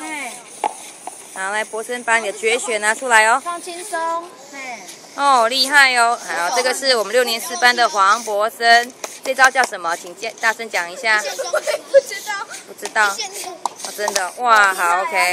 哎，好，来博森把你的绝学拿出来哦，放轻松，哎，哦，厉害哦，好，这个是我们六年四班的黄博森，这招叫什么？请见大声讲一下，不知道，不知道，哦，真的，哇，好，OK。